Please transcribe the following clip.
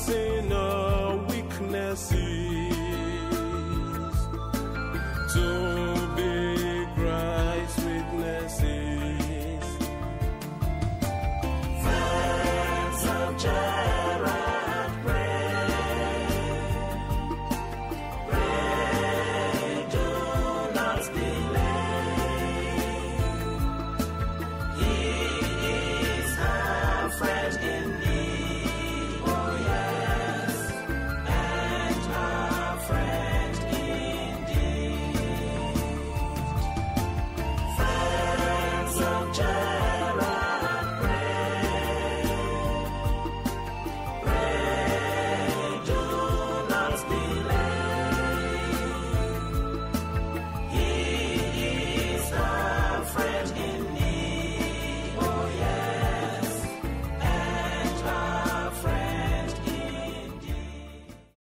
confessing our weaknesses.